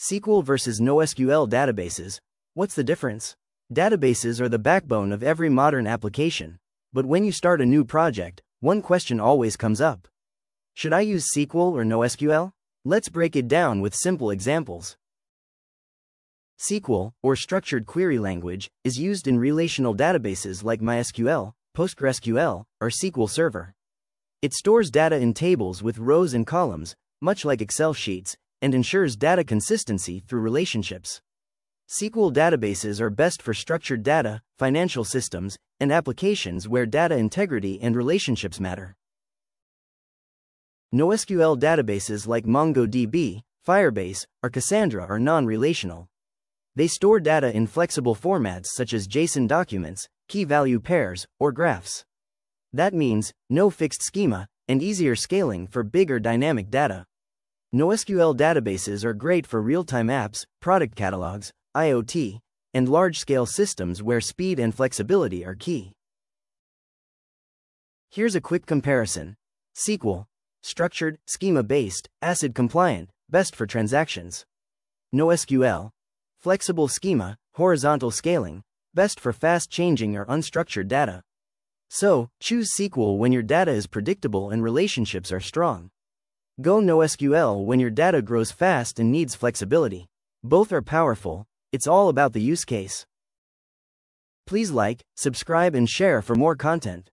SQL versus NoSQL databases. What's the difference? Databases are the backbone of every modern application. But when you start a new project, one question always comes up. Should I use SQL or NoSQL? Let's break it down with simple examples. SQL, or Structured Query Language, is used in relational databases like MySQL, PostgreSQL, or SQL Server. It stores data in tables with rows and columns, much like Excel sheets, and ensures data consistency through relationships. SQL databases are best for structured data, financial systems, and applications where data integrity and relationships matter. NoSQL databases like MongoDB, Firebase, or Cassandra are non-relational. They store data in flexible formats such as JSON documents, key-value pairs, or graphs. That means, no fixed schema, and easier scaling for bigger dynamic data. NoSQL databases are great for real-time apps, product catalogs, IoT, and large-scale systems where speed and flexibility are key. Here's a quick comparison. SQL, structured, schema-based, ACID-compliant, best for transactions. NoSQL, flexible schema, horizontal scaling, best for fast-changing or unstructured data. So, choose SQL when your data is predictable and relationships are strong. Go NoSQL when your data grows fast and needs flexibility. Both are powerful, it's all about the use case. Please like, subscribe and share for more content.